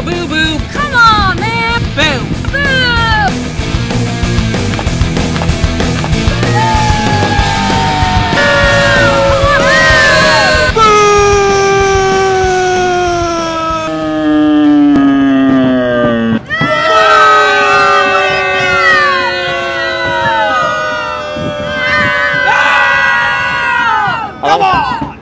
Ba boo boo. Come on, man. Boom. Boom. Come on!